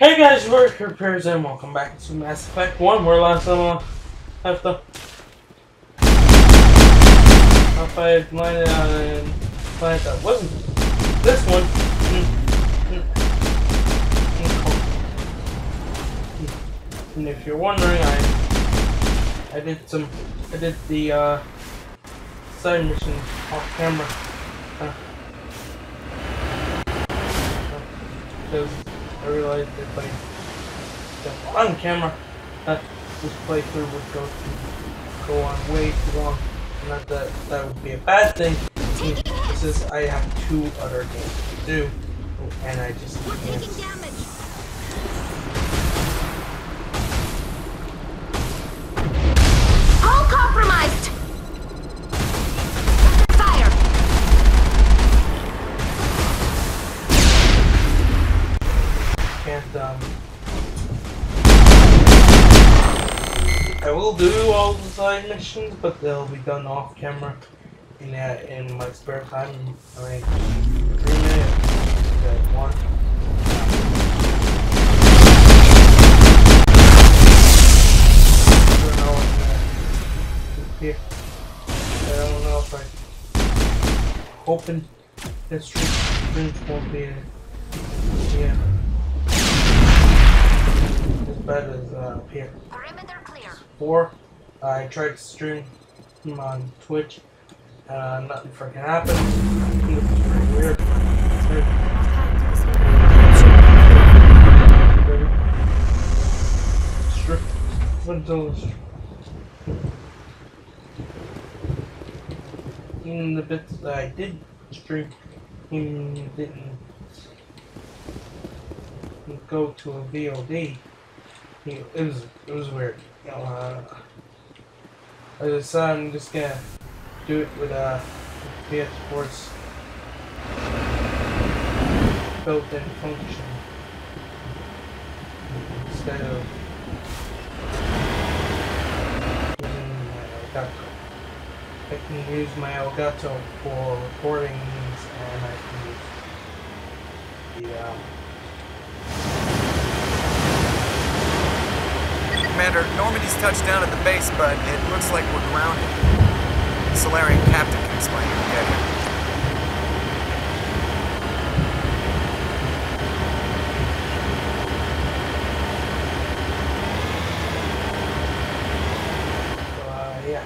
Hey guys, Corey Peters and welcome back to Mass Effect 1. We're last on uh, have if I landed on a planet that wasn't this one. And if you're wondering, I I did some I did the uh, side mission off camera. Uh, because I realized if I jump on camera, that this playthrough would go go on way too long. Not that that would be a bad thing. This is I have two other games to do, and I just can't. All compromised. Um I will do all the side missions, but they'll be done off camera in uh, in my spare time. I three minutes. Okay, one. I don't know if, here. I don't know if I open this stream won't be yeah as bad uh, up here. Four, I tried to stream him on Twitch. Uh, nothing freaking happened. It was pretty weird. Stri- until the- Even the bits that I did stream, even didn't go to a VOD. It was it was weird. You know, uh, I decided I'm just gonna do it with uh PS4's built-in function instead of. I can use my Elgato for recordings, and I can use the um, Commander, Normandy's touched down at the base, but it looks like we're grounded. Salarian captain can explain. When we get here. so uh, yeah.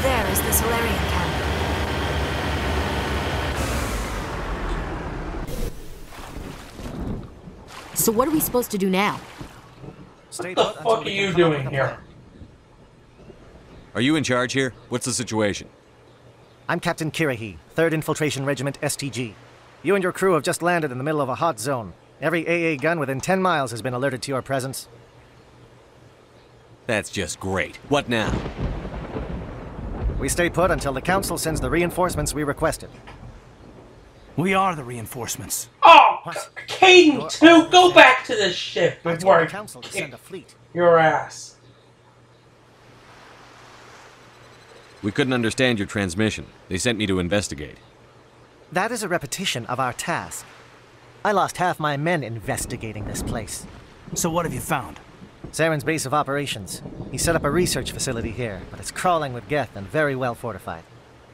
There is the Salarian camp. So what are we supposed to do now? Stay What the fuck are you doing here? Are you in charge here? What's the situation? I'm Captain Kirrahe, 3rd Infiltration Regiment STG. You and your crew have just landed in the middle of a hot zone. Every AA gun within 10 miles has been alerted to your presence. That's just great. What now? We stay put until the Council sends the reinforcements we requested. We are the reinforcements. Oh, What? Kaidan, too, go back to the ship I before told I Council to send a fleet. your ass. We couldn't understand your transmission. They sent me to investigate. That is a repetition of our task. I lost half my men investigating this place. So what have you found? Saren's base of operations. He set up a research facility here, but it's crawling with Geth and very well fortified.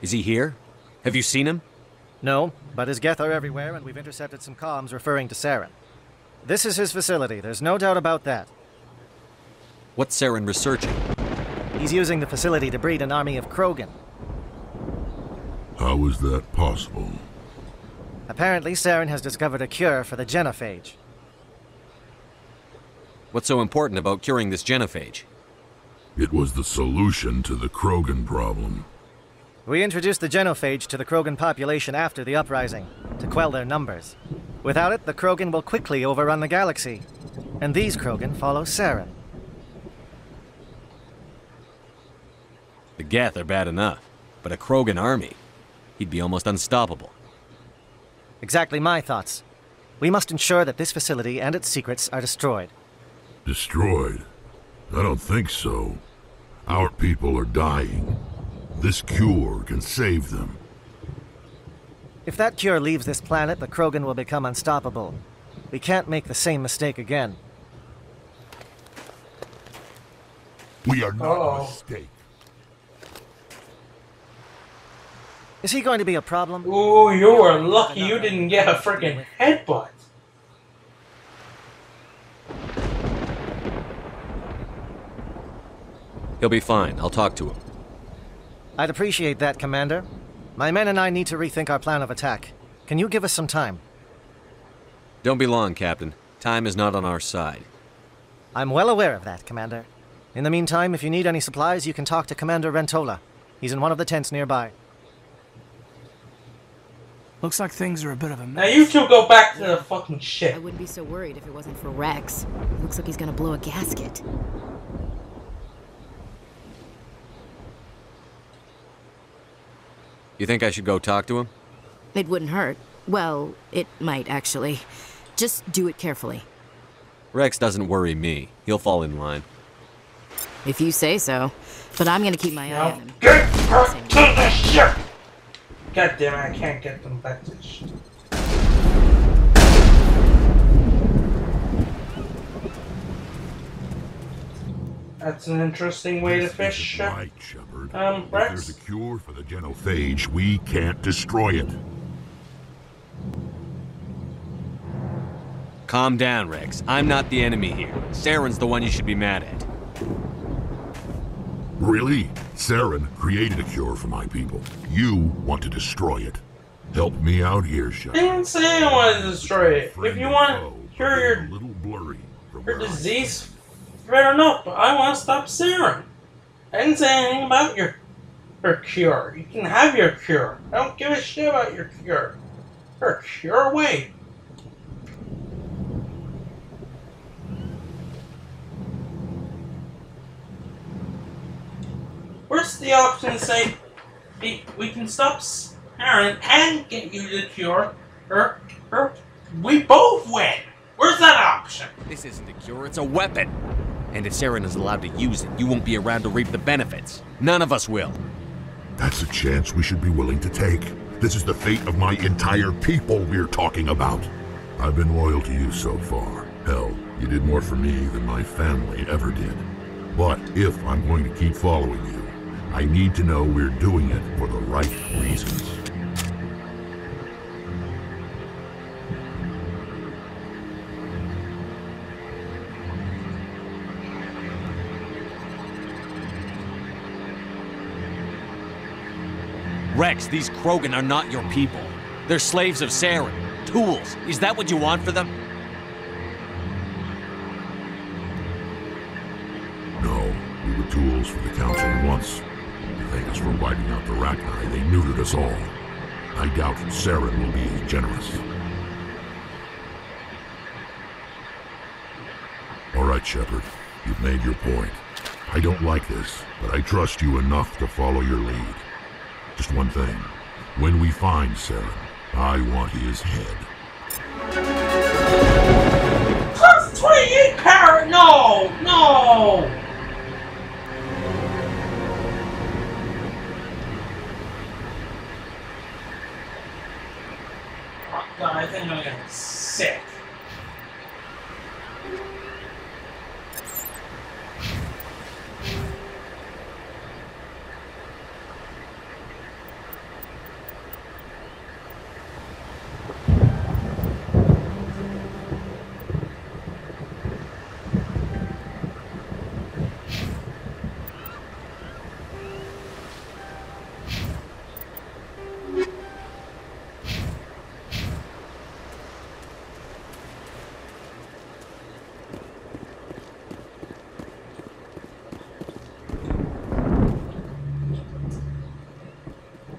Is he here? Have you seen him? No, but his Geth are everywhere, and we've intercepted some comms referring to Saren. This is his facility, there's no doubt about that. What's Saren researching? He's using the facility to breed an army of Krogan. How is that possible? Apparently, Saren has discovered a cure for the genophage. What's so important about curing this genophage? It was the solution to the Krogan problem. We introduced the genophage to the Krogan population after the uprising, to quell their numbers. Without it, the Krogan will quickly overrun the galaxy. And these Krogan follow Saren. The Geth are bad enough, but a Krogan army? He'd be almost unstoppable. Exactly my thoughts. We must ensure that this facility and its secrets are destroyed. Destroyed? I don't think so. Our people are dying. This cure can save them. If that cure leaves this planet, the Krogan will become unstoppable. We can't make the same mistake again. We are not Uh-oh. a mistake. Is he going to be a problem? Ooh, you were lucky you didn't get a freaking headbutt. He'll be fine. I'll talk to him. I'd appreciate that, Commander. My men and I need to rethink our plan of attack. Can you give us some time? Don't be long, Captain. Time is not on our side. I'm well aware of that, Commander. In the meantime, if you need any supplies, you can talk to Commander Rentola. He's in one of the tents nearby. Looks like things are a bit of a mess. Now you two go back to the fucking ship. I wouldn't be so worried if it wasn't for Wrex. Looks like he's gonna blow a gasket. You think I should go talk to him? It wouldn't hurt. Well, it might actually. Just do it carefully. Wrex doesn't worry me. He'll fall in line. If you say so. But I'm gonna keep my eye on him. get her to the ship! God damn it, I can't get them back to the ship. That's an interesting way to This fish. Isn't right, Um, if Wrex? there's a cure for the genophage, we can't destroy it. Calm down, Wrex. I'm not the enemy here. Saren's the one you should be mad at. Really? Saren created a cure for my people. You want to destroy it. Help me out here, I Shepard. didn't say I wanted to destroy it. If you want to cure your, little blurry your where I am. disease, fair enough, but I want to stop Saren. I didn't say anything about your, your cure. You can have your cure. I don't give a shit about your cure. Your cure away. Where's the option to say, we can stop Saren and get you the cure, or, or we both win? Where's that option? This isn't a cure, it's a weapon. And if Saren is allowed to use it, you won't be around to reap the benefits. None of us will. That's a chance we should be willing to take. This is the fate of my entire people we're talking about. I've been loyal to you so far. Hell, you did more for me than my family ever did. But if I'm going to keep following you, I need to know we're doing it for the right reasons. These Krogan are not your people. They're slaves of Saren. Tools. Is that what you want for them? No, we were tools for the Council once. To thank us for wiping out the Rachni, they neutered us all. I doubt Saren will be as generous. All right, Shepard. You've made your point. I don't like this, but I trust you enough to follow your lead. Just one thing. When we find Saren, I want his head. Plus 28 power! No! No! God, I think I'm getting sick.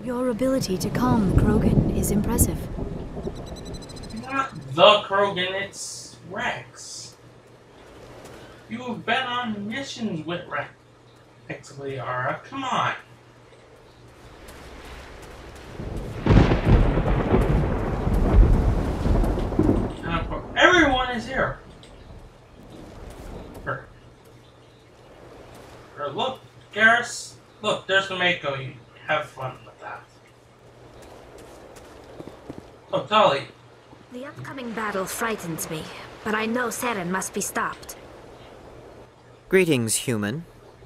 Your ability to calm the Krogan is impressive. Not the Krogan, it's Wrex. You've been on missions with Wrex. Liara, come on. Everyone is here. Look, Garrus, look, there's the Mako. You have fun with that. Dolly. The upcoming battle frightens me, but I know Saren must be stopped. Greetings, human.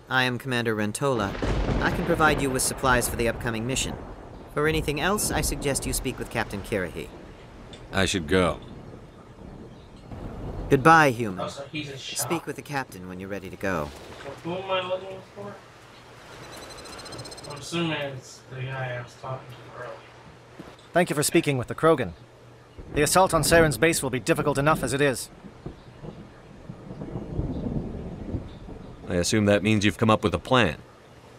I am Commander Rentola. I can provide you with supplies for the upcoming mission. For anything else, I suggest you speak with Captain Kirrahe. I should go. Goodbye, human. Oh, so he's a. Speak with the captain when you're ready to go. Who am I looking for? I'm assuming it's the guy I was talking to earlier. Thank you for speaking with the Krogan. The assault on Saren's base will be difficult enough as it is. I assume that means you've come up with a plan.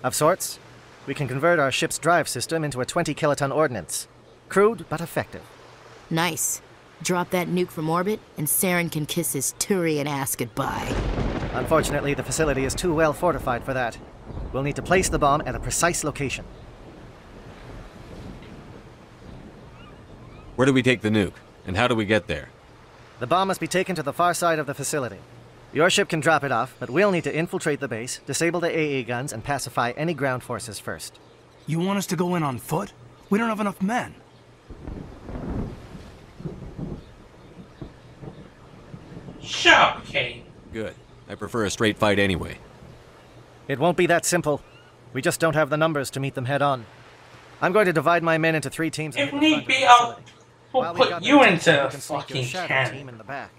Of sorts, we can convert our ship's drive system into a 20 kiloton ordnance. Crude, but effective. Nice. Drop that nuke from orbit, and Saren can kiss his Turian ass goodbye. Unfortunately, the facility is too well fortified for that. We'll need to place the bomb at a precise location. Where do we take the nuke? And how do we get there? The bomb must be taken to the far side of the facility. Your ship can drop it off, but we'll need to infiltrate the base, disable the AA guns, and pacify any ground forces first. You want us to go in on foot? We don't have enough men. Shut up, Kane. Good. I prefer a straight fight anyway. It won't be that simple. We just don't have the numbers to meet them head on. I'm going to divide my men into three teams. If need be, I'll facility. We'll put you into you a can sneak your fucking shadow cannon. team in the back.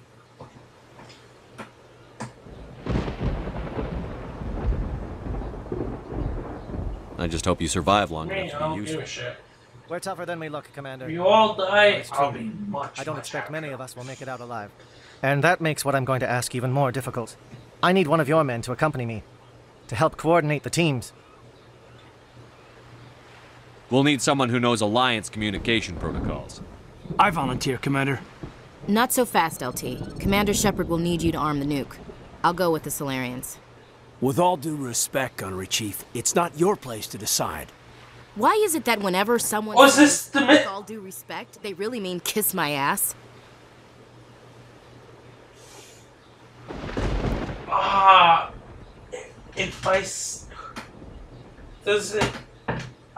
I just hope you survive long Me, enough to don't be give a useful. shit. We're tougher than we look, Commander. If you all die, It's I'll be much, I don't much expect many of us will make it out alive. And that makes what I'm going to ask even more difficult. I need one of your men to accompany me, to help coordinate the teams. We'll need someone who knows Alliance communication protocols. I volunteer, Commander. Not so fast, LT. Commander Shepard will need you to arm the nuke. I'll go with the Salarians. With all due respect, Gunnery Chief, it's not your place to decide. Why is it that whenever someone Was says, this the with all due respect, they really mean kiss my ass? Ah, if I s- does it?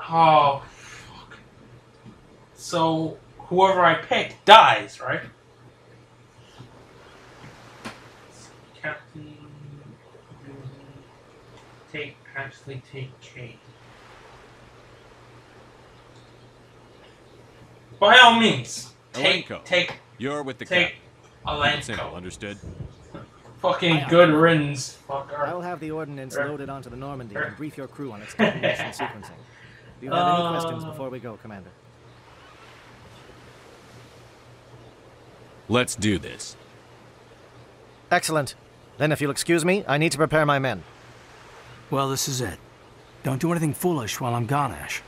Oh, fuck. So whoever I pick dies, right? Captain, take actually take Kate. By all means, take Alenko. take You're with the take cap. Simple, Alenko. understood? Fucking good riddance, fucker. I'll have the ordnance loaded onto the Normandy and brief your crew on its detonation sequencing. Do you have any Uh, questions before we go, Commander? Let's do this. Excellent. Then, if you'll excuse me, I need to prepare my men. Well, this is it. Don't do anything foolish while I'm gone, Ash.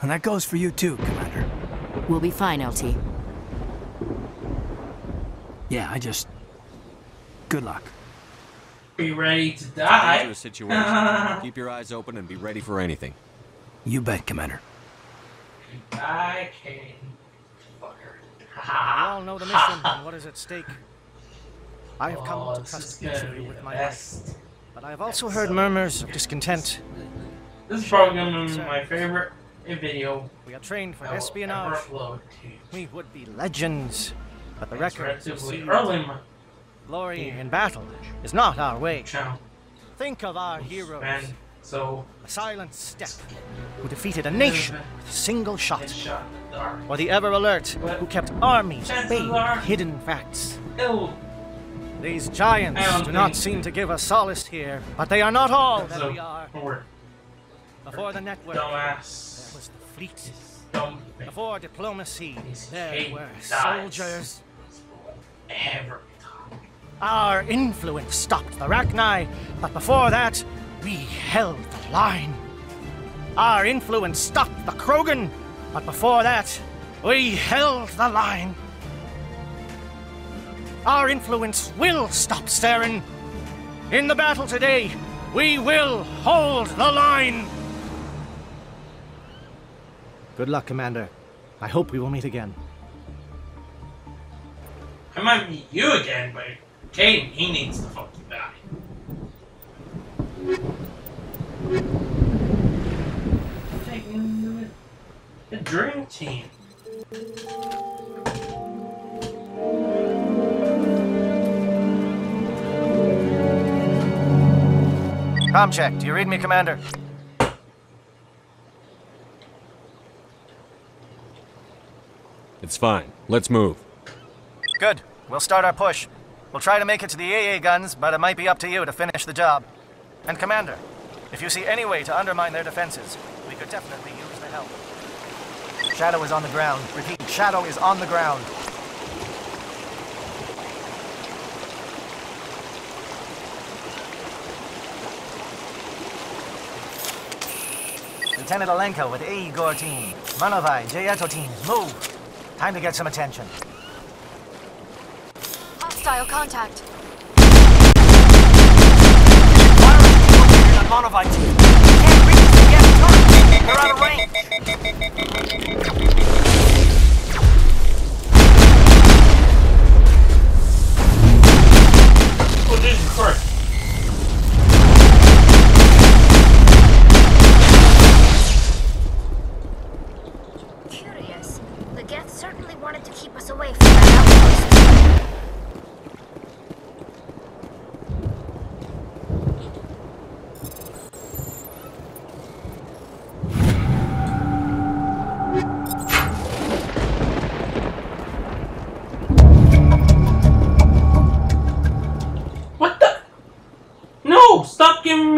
And that goes for you too, Commander. We'll be fine, LT. Yeah, I just... Good luck. Be ready to die. dangerous situation. Keep your eyes open and be ready for anything. You bet, Commander. I can. You all know the mission and what is at stake. I have come Oh, to trust each of you with my life, best. but I have also heard murmurs of discontent. This is probably gonna be my favorite video We are trained for espionage. ever upload to you. We would be legends, but the record sees early glory in battle is not our way. Think of our heroes. So, A silent step who defeated a nation with a single shot. the. Or the ever alert who kept armies bayed hidden facts. Ill. These giants do not seem to give us solace here, but they are not all that we are. or Before the network, there was the fleet. Dumb. Before diplomacy, These there were soldiers. Ever. Our influence stopped the Rachni, but before that, we held the line. Our influence stopped the Krogan, but before that, we held the line. Our influence will stop Saren. In the battle today, we will hold the line. Good luck, Commander. I hope we will meet again. I might meet you again, but Kaidan, he needs to fucking die. The, the dream team. Com check. Do you read me, Commander? It's fine. Let's move. Good. We'll start our push. We'll try to make it to the AA guns, but it might be up to you to finish the job. And Commander, if you see any way to undermine their defenses, we could definitely use the help. Shadow is on the ground. Repeat, Shadow is on the ground. Lieutenant Alenko with Aegohr team. Manovai, Jaeto teams, move! Time to get some attention. Hostile contact. Monovite team. Can't reach the gas turret. They're out of range. Oh, Jesus Christ.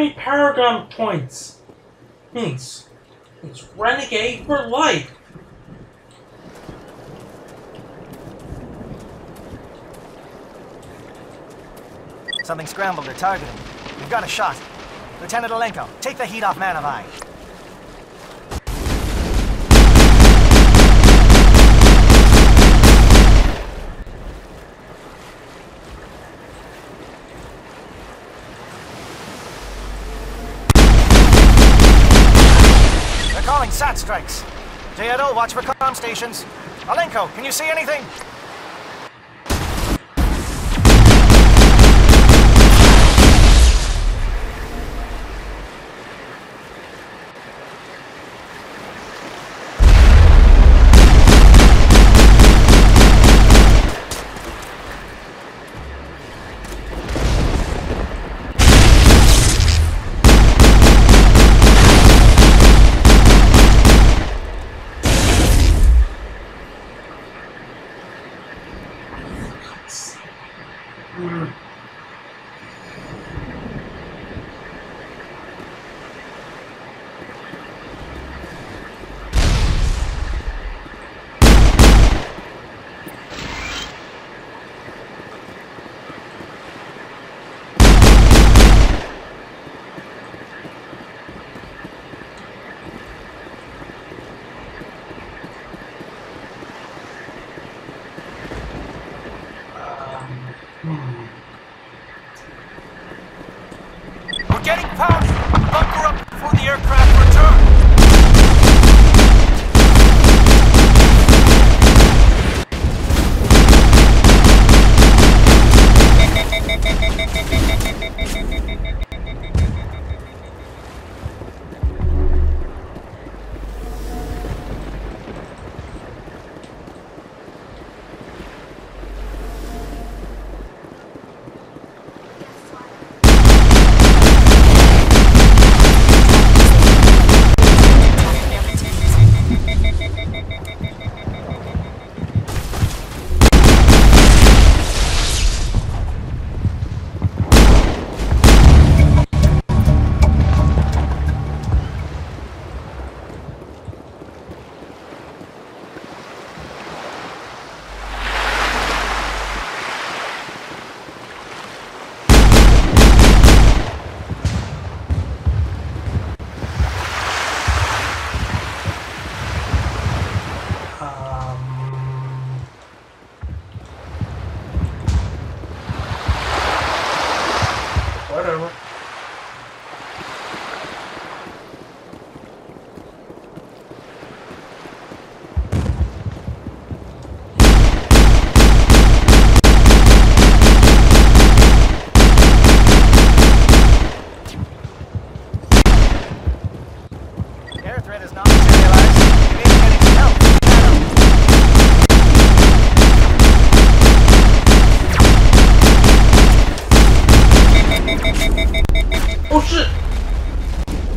Me Paragon points! Thanks. It's Renegade for life! Something scrambled. They're targeting. We've got a shot. Lieutenant Alenko, take the heat off Manovai. Calling SAT strikes. Jaeto, watch for comm stations. Alenko, can you see anything?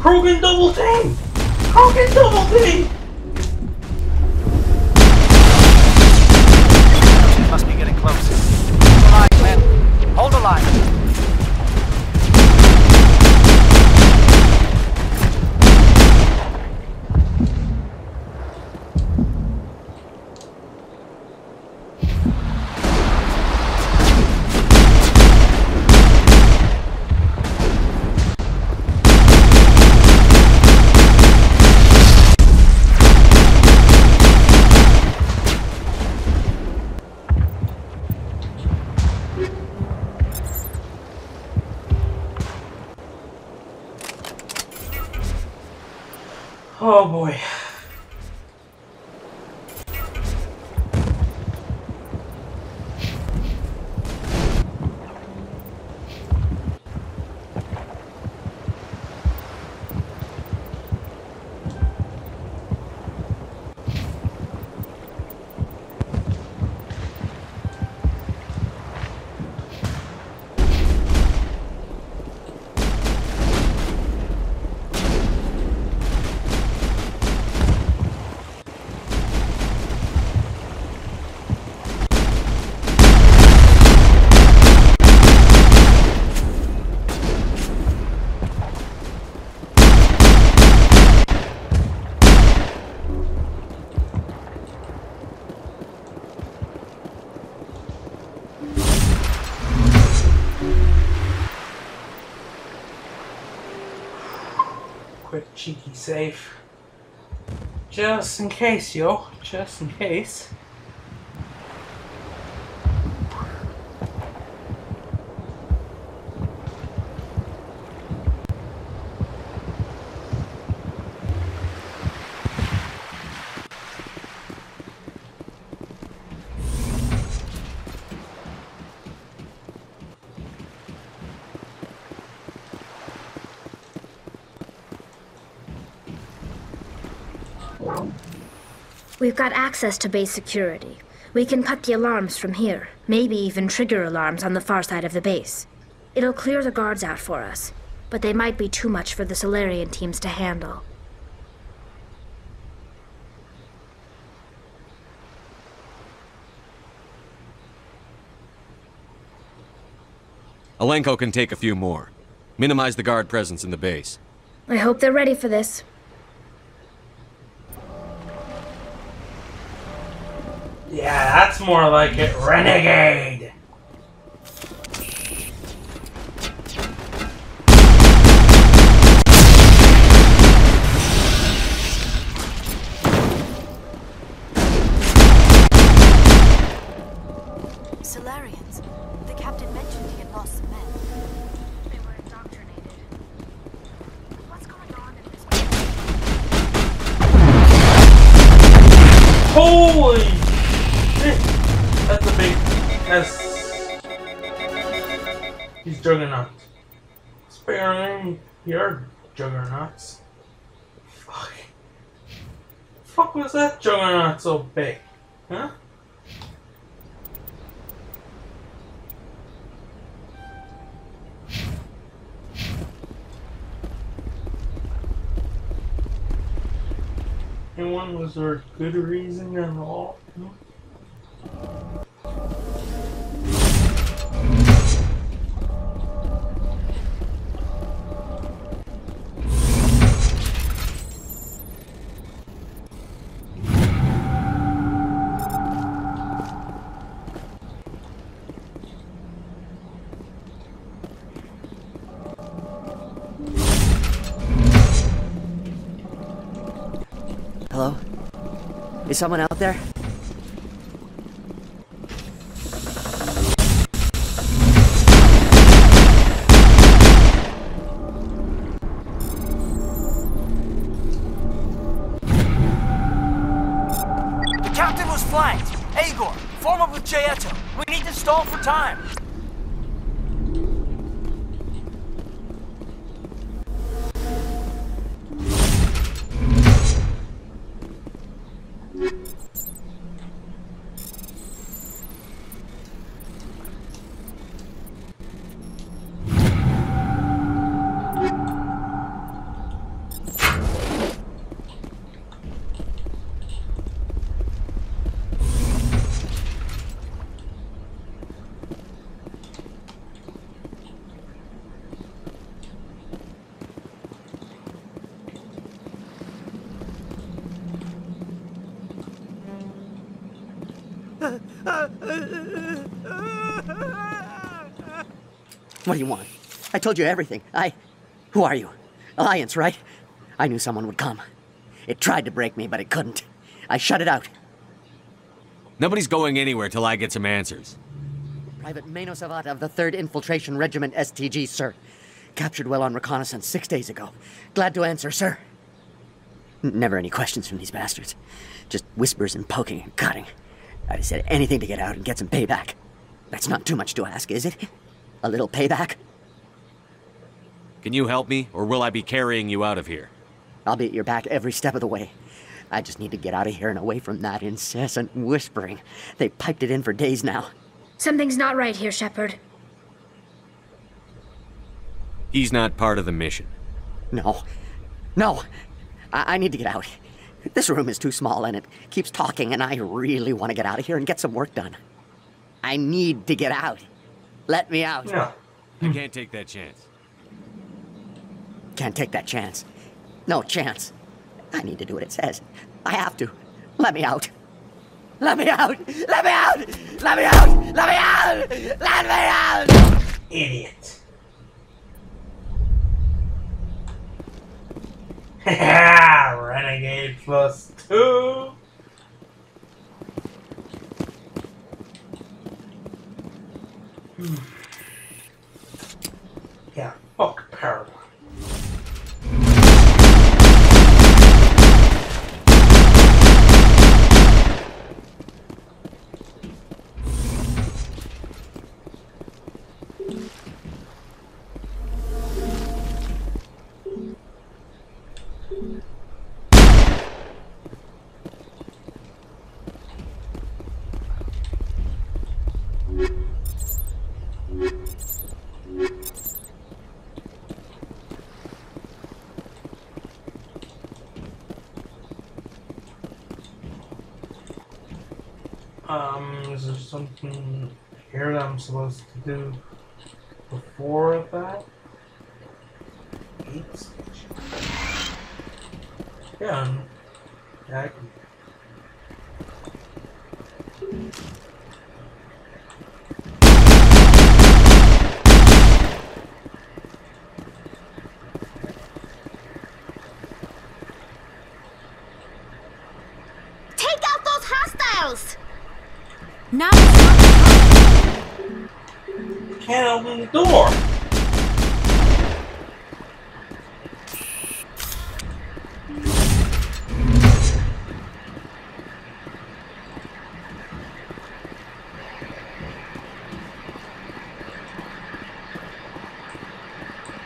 Krogan double team! Krogan double team! Cheeky safe. Just in case, yo. Just in case. We've got access to base security. We can cut the alarms from here, maybe even trigger alarms on the far side of the base. It'll clear the guards out for us, but they might be too much for the Salarian teams to handle. Alenko can take a few more. Minimize the guard presence in the base. I hope they're ready for this. Yeah, that's more like it. Renegade! Juggernaut so big? Huh? And one was there a good reason at all? Hmm? Someone out there? What do you want? I told you everything. I. Who are you? Alliance, right? I knew someone would come. It tried to break me, but it couldn't. I shut it out. Nobody's going anywhere till I get some answers. Private Mano Savata of the 3rd Infiltration Regiment STG, sir. Captured well on reconnaissance six days ago. Glad to answer, sir. N- Never any questions from these bastards. Just whispers and poking and cutting. I'd have said anything to get out and get some payback. That's not too much to ask, is it? A little payback? Can you help me, or will I be carrying you out of here? I'll be at your back every step of the way. I just need to get out of here and away from that incessant whispering. They've piped it in for days now. Something's not right here, Shepard. He's not part of the mission. No. No. I, I need to get out. This room is too small and it keeps talking, and I really want to get out of here and get some work done. I need to get out. Let me out. No. I can't take that chance. Can't take that chance. No chance. I need to do what it says. I have to. Let me out. Let me out! Let me out! Let me out! Let me out! Let me out! Idiot. Renegade plus two. Hmm. Yeah, fuck Paragon. Um, is there something here that I'm supposed to do before that? Eight. Yeah, yeah, I can. Take out those hostiles! Now Can't the door.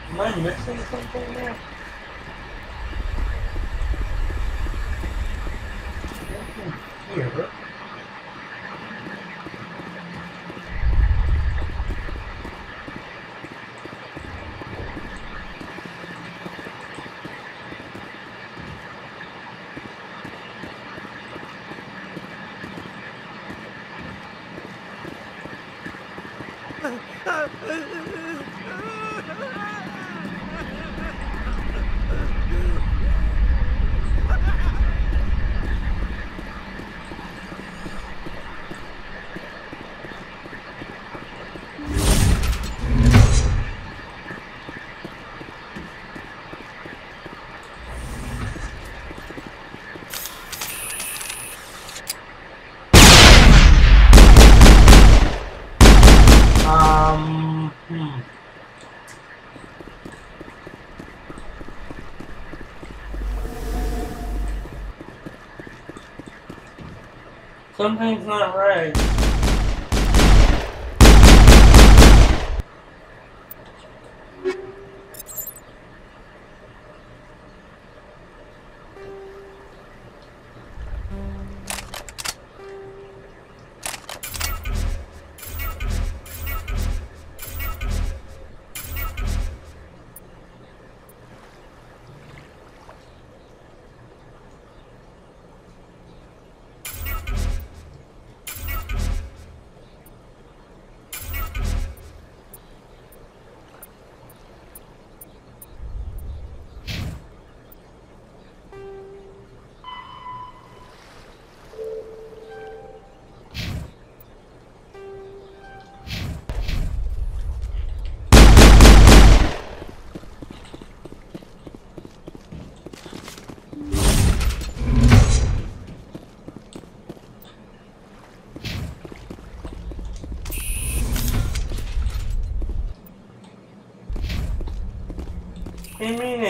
Am I missing something there? Nothing Here. Um, hmm. Something's not right.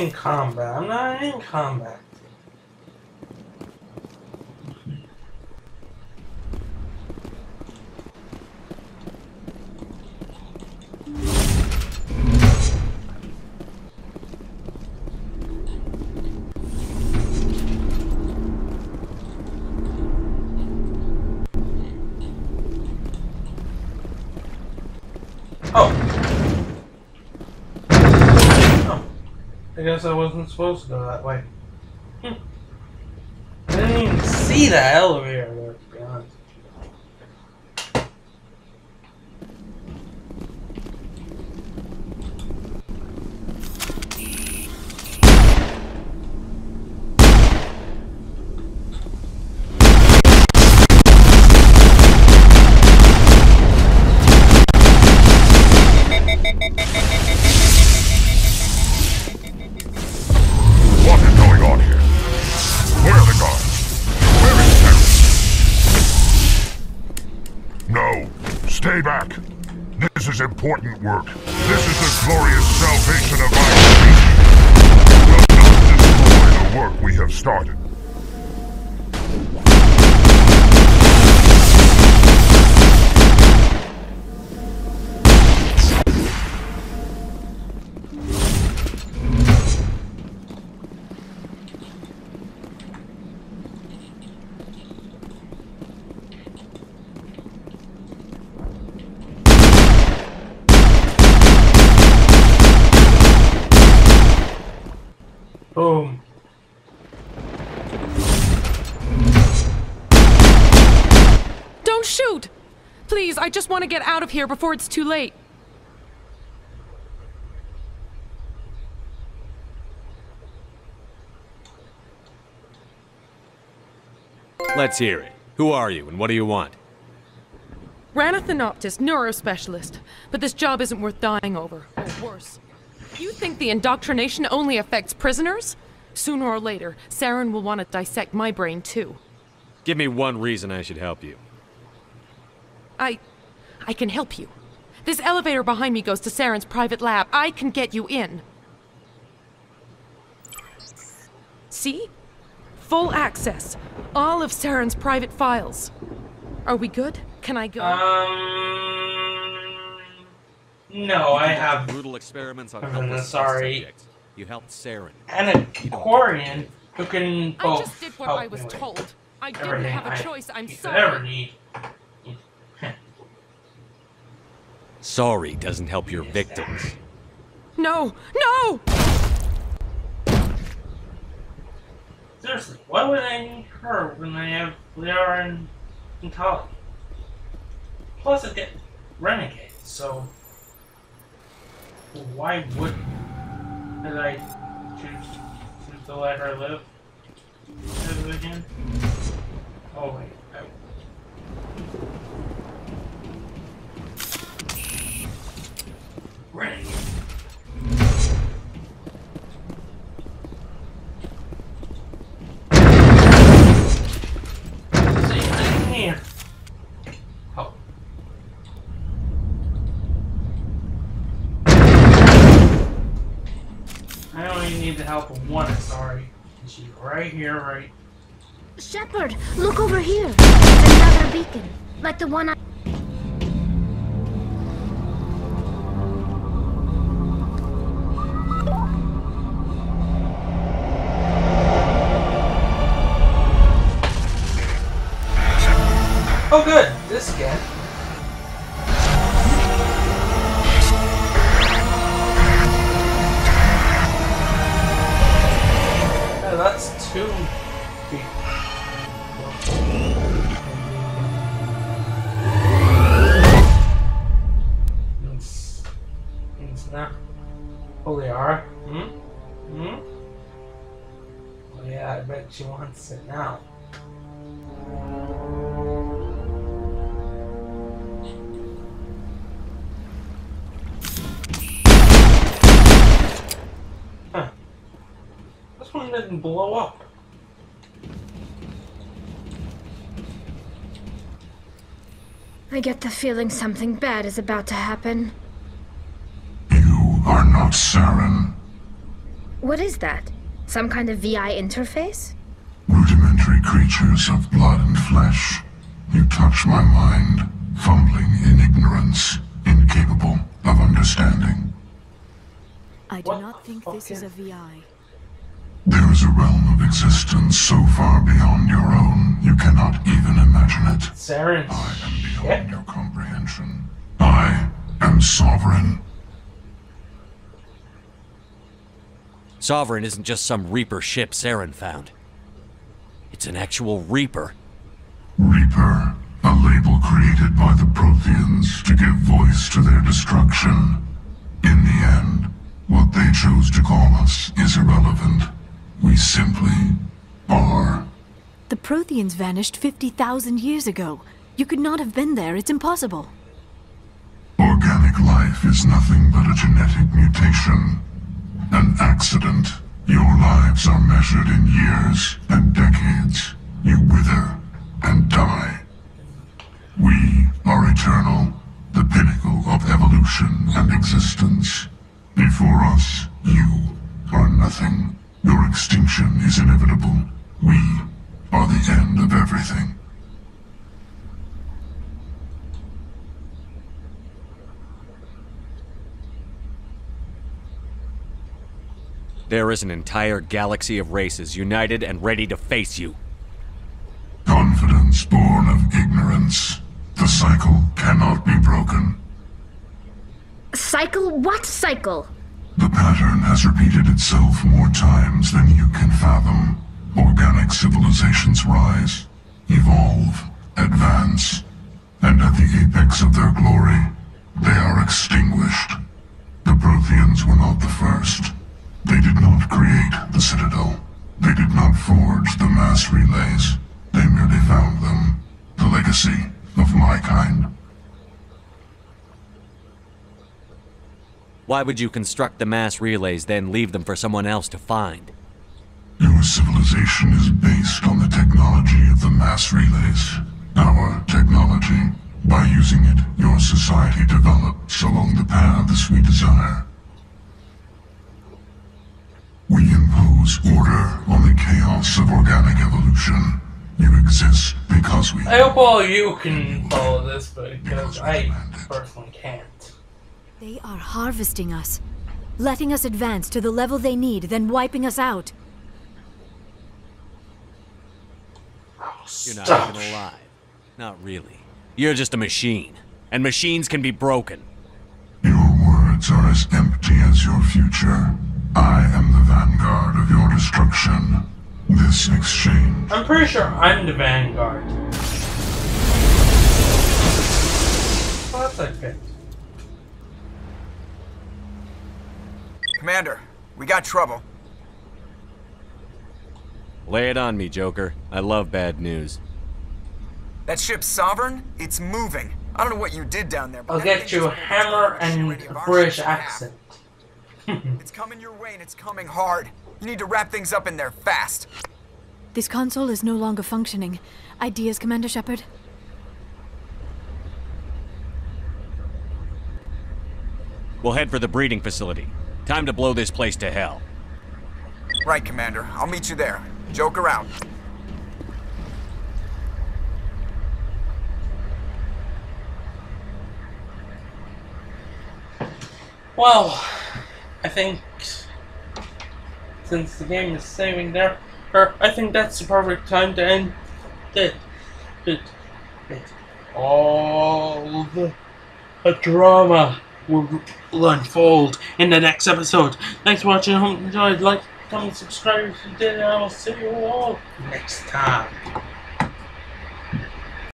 In combat. I'm not in combat. Guess I wasn't supposed to go that way. Hmm. I didn't even see that elevator shoot! Please, I just want to get out of here before it's too late. Let's hear it. Who are you and what do you want? Rana Thanoptis, neurospecialist. But this job isn't worth dying over. Or worse. You think the indoctrination only affects prisoners? Sooner or later, Saren will want to dissect my brain too. Give me one reason I should help you. I... I can help you. This elevator behind me goes to Saren's private lab. I can get you in. See? Full access. All of Saren's private files. Are we good? Can I go? Um. No, I have brutal experiments on I'm helpless sorry. subjects. You helped Saren. Anacorian who can both I just did what I was told. I didn't have a choice. I'm could sorry. ever need. Sorry doesn't help your victims. No! No! Seriously, why would I need her when I have Liara and, and Tali? Plus, I get Renegade, so why would did I choose, choose to let her live? Live again? Oh wait, I, Renegade. See, I'm here. Oh. I don't even need Oh. the help of one, sorry. She's right here, right. Shepard, look over here. Another beacon, like the one I. bet she now. Huh. This one didn't blow up. I get the feeling something bad is about to happen. You are not Saren. What is that? Some kind of VI interface? Rudimentary creatures of blood and flesh. You touch my mind, fumbling in ignorance, incapable of understanding. I do not think this is a VI. There is a realm of existence so far beyond your own, you cannot even imagine it. Saren. I am beyond your comprehension. I am sovereign. Sovereign isn't just some Reaper ship Saren found. It's an actual Reaper. Reaper, a label created by the Protheans to give voice to their destruction. In the end, what they chose to call us is irrelevant. We simply are. The Protheans vanished 50,000 years ago. You could not have been there. It's impossible. Organic life is nothing but a genetic mutation. An accident. Your lives are measured in years and decades. You wither and die. We are eternal, the pinnacle of evolution and existence. Before us, you are nothing. Your extinction is inevitable. We are the end of everything. There is an entire galaxy of races united and ready to face you. Confidence born of ignorance. The cycle cannot be broken. Cycle? What cycle? The pattern has repeated itself more times than you can fathom. Organic civilizations rise, evolve, advance, and at the apex of their glory, they are extinguished. The Protheans were not the first. They did not create the Citadel. They did not forge the mass relays. They merely found them. The legacy of my kind. Why would you construct the mass relays, then leave them for someone else to find? Your civilization is based on the technology of the mass relays. Our technology. By using it, your society develops along the paths we desire. We impose order on the chaos of organic evolution. You exist because we... I hope all you can follow this, but because I personally can't. They are harvesting us, letting us advance to the level they need, then wiping us out. You're not even alive. Not really. You're just a machine. And machines can be broken. Your words are as empty as your future. I am the vanguard of your destruction. This exchange... I'm pretty sure I'm the vanguard. Well, that's like it. Commander, we got trouble. Lay it on me, Joker. I love bad news. That ship's sovereign? It's moving. I don't know what you did down there, but I'll that get you a hammer and a British accent. It's coming your way and it's coming hard. You need to wrap things up in there fast. This console is no longer functioning. Ideas, Commander Shepard? We'll head for the breeding facility. Time to blow this place to hell. Right, Commander. I'll meet you there. Joke around. Well, I think since the game is saving there, I think that's the perfect time to end it. It, it. All the, the drama will, unfold in the next episode. Thanks for watching. I hope you enjoyed. Like, comment, subscribe if you did, and I will see you all next time.